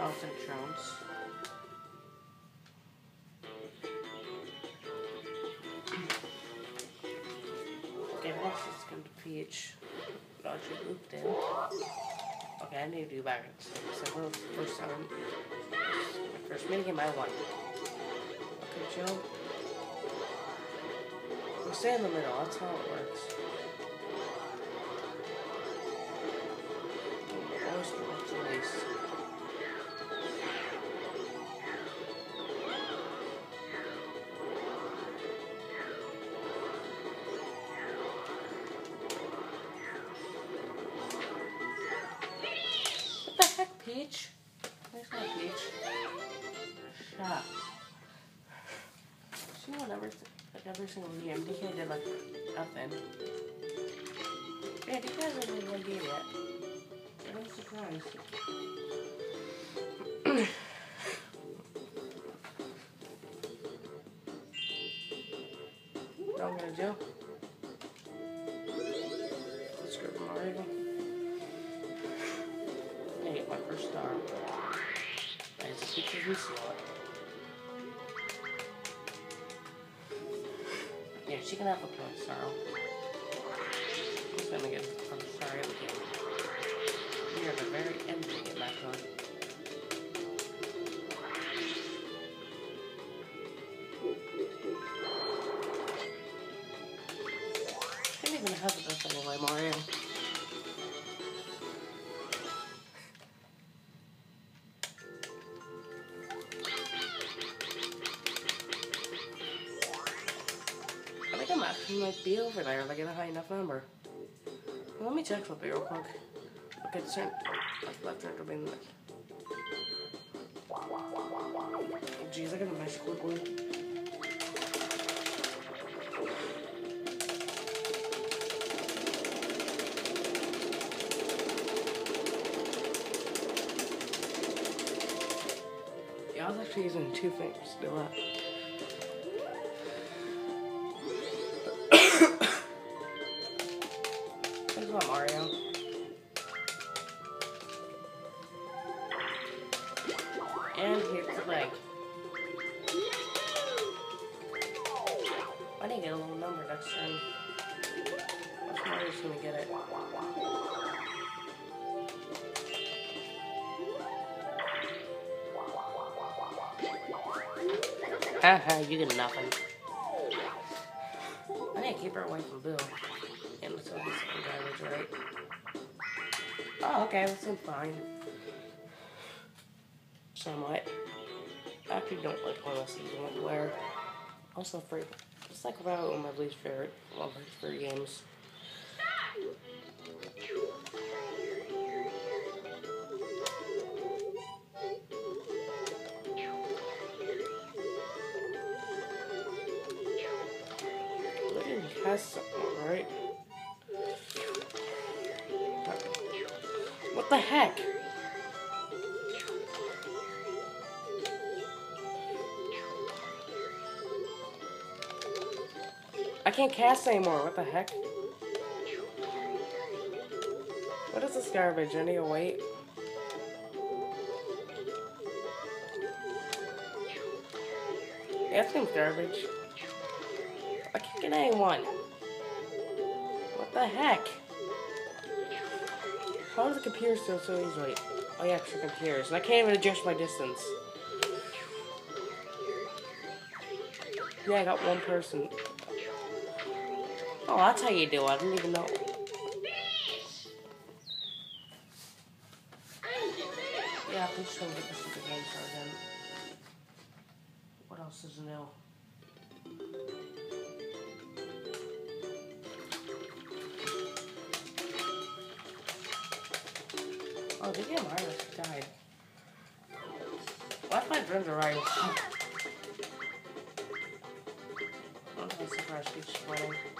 Thousand Jones. Okay, what's this going to Peach? Dodgy looped in. Okay, I need to do six. So the first time. My first minigame I won. Okay, Joe. We'll stay in the middle, that's how it works. Always to the Peach? There's my Peach. Shut. She won every, like every single game. DK did like nothing. Yeah, DK hasn't won one game yet. I'm surprised. what I'm gonna do? Let's go Mario. I get my first star. Nice pictures and slot. Yeah, she can have a point star. She's gonna get first star of the game. We are the very end to get back might be over there, like in a high enough number. Let me check something real quick. Okay, turn like left turn to be the Jeez, I got a quick one. Yeah, I was actually using two fingers to do that. I need to get a little number next turn. I'm just gonna get it. Haha, you get nothing. I need to keep her away from Bill. And hope this one damage, right? Oh, okay, that seems fine. Somewhat. I actually don't like those season where also for it's like about one of my least favorite one of my favorite games. He has something, right? What the heck? I can't cast anymore. What the heck? What is this garbage? I need to wait. That seems garbage. I can't get anyone. What the heck? How does the computer still so easily? Oh yeah, extra computers. And I can't even adjust my distance. Yeah, I got one person. Oh, that's how you do it. I didn't even know. Yeah, please just gonna get this stupid game started again. What else is new? Oh, the game Iris died. That's my dreams are right. I'm surprised she's.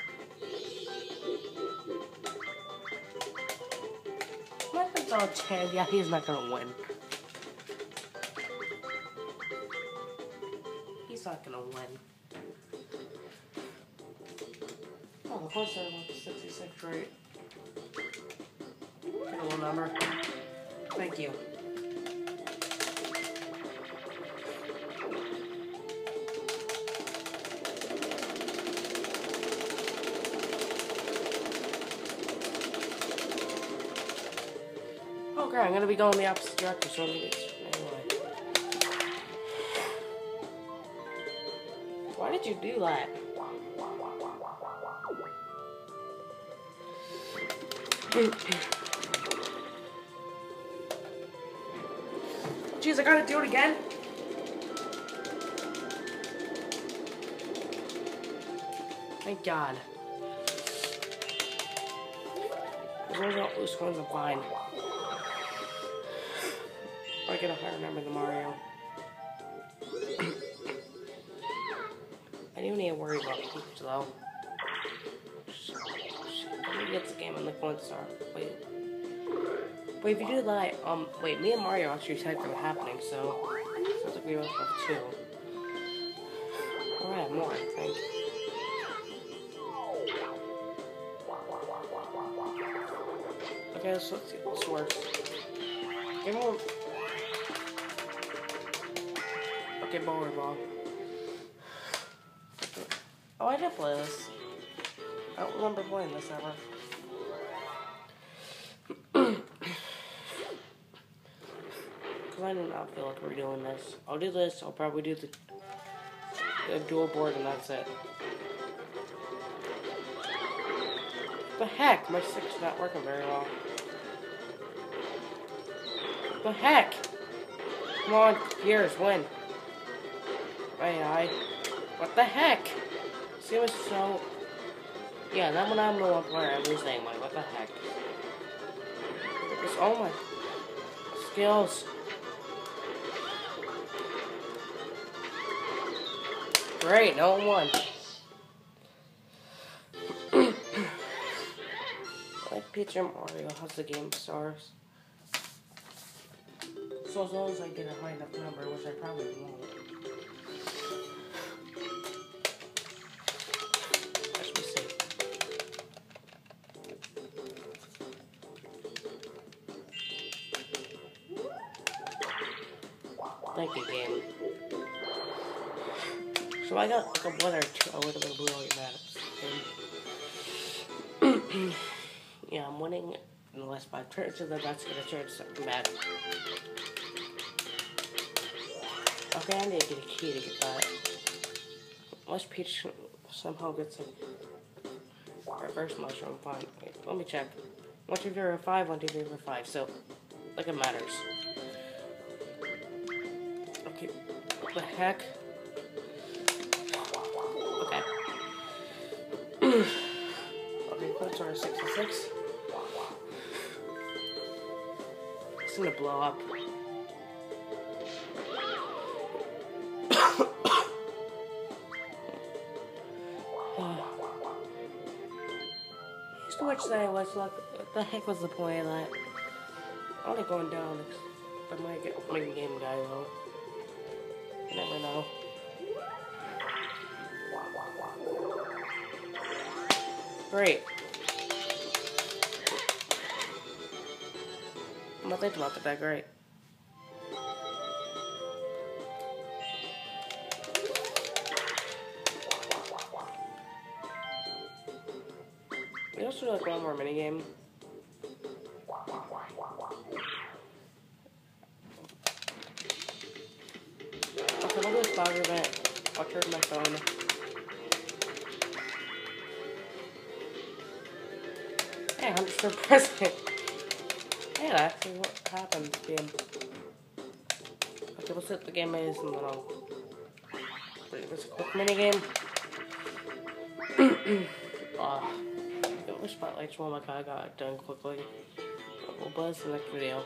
All 10. Yeah, he's not gonna win. He's not gonna win. Oh, of course I the 66 right. Get a little number. Thank you. I'm gonna be going the opposite direction, so I'm gonna anyway. Why did you do that? Jeez, I gotta do it again? Thank God. As long as I don't lose coins, I get a higher number than Mario. I don't need to worry about Peach though. Me get the game on the coin star. Wait. Wait, if you do that, um, wait, me and Mario are actually tagged them happening, so. Sounds like we both have two. Alright, more, I think. Okay, let's, let's see what's worse. Give him Okay, ball. Oh, I did play this. I don't remember playing this ever. Because I do not feel like we're doing this. I'll do this, I'll probably do the, the duel board, and that's it. The heck? My stick's not working very well. The heck? Come on, here's win. AI. What the heck? It was so... Yeah, that when I'm the one player, I'm like, what the heck? It's all my skills. Great, no one like and Mario has the game stars. So as long as I get a high enough number, which I probably won't. Thank you, game. So I got like a one or two. Oh, wait a minute, blue only matters. yeah, I'm winning in the last five turns, and then that's gonna turn something bad. Okay, I need to get a key to get that. Unless Peach somehow gets a reverse mushroom, fine. Let me check. One, two, three, four, five, one, two, three, four, five. So, like it matters. Okay, what the heck? Okay. okay, points are 66. It's gonna blow up. To watch that I was like, what the heck was the point of that? I'm only going down. I might get making game guy though. Great. I'm not thinking about that great. We also do like one more minigame. Okay, we'll do a spider event. I'll turn my phone. Hey, 100 president. Hey, actually, what happened, game? Okay, we'll see what the game is, and then I'll... Wait, this a quick minigame. Ah. It was spotlights one like I got it done quickly. But We'll buzz the next video.